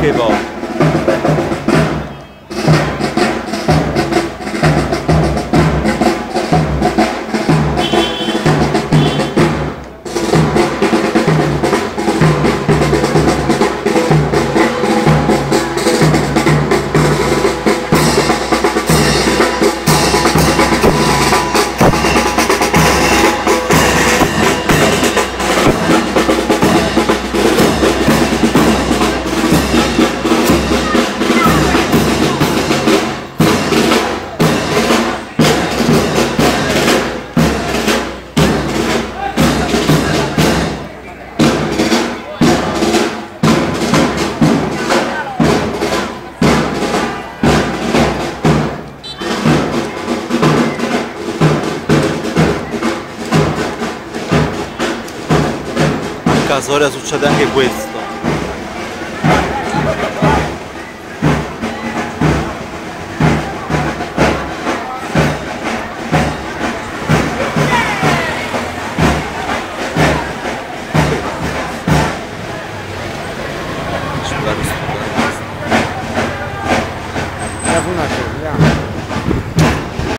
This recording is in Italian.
anche caso ora succede anche questo. Thank